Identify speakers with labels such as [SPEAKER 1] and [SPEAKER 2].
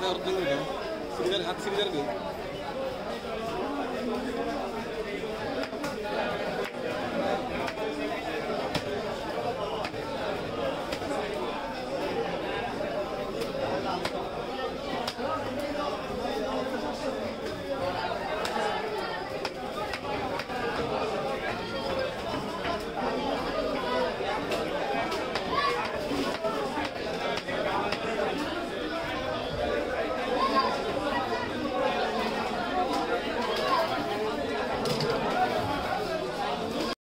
[SPEAKER 1] ada ordernya kan? Sekitar
[SPEAKER 2] hak sekitar tu.